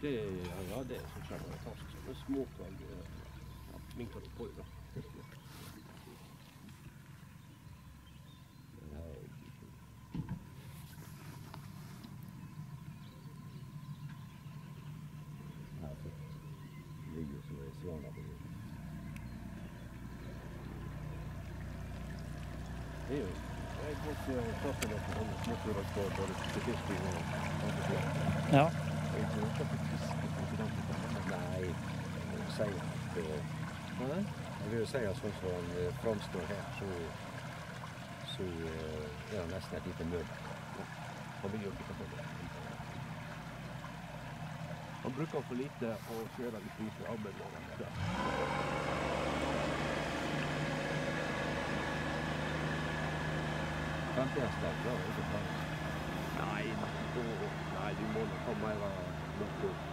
Det, ja, ja, det syns jeg var fast. Det er småkvalg. Ja, minker det på, da. Her så er på det. Er jo jeg si at eh, Jeg vil jo si at sånn som han eh, framstår her, så, så er han nesten et lite møbel. Han vil jo ikke ta det. Han bruker for lite og så gjør han litt lite arbeid over er er det. Nei, nei, du må nok ha mer